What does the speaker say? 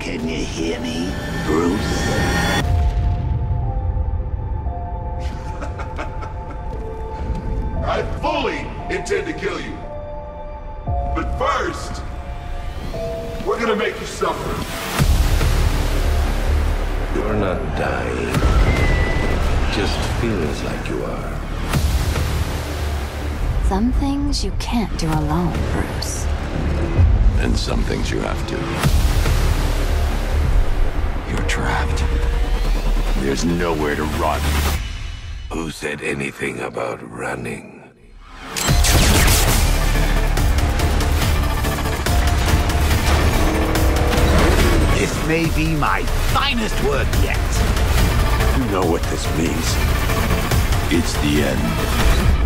Can you hear me, Bruce? I fully intend to kill you. But first, we're gonna make you suffer. You're not dying. Just feels like you are. Some things you can't do alone, Bruce. And some things you have to. You're trapped. There's nowhere to run. Who said anything about running? This may be my finest work yet. You know what this means. It's the end.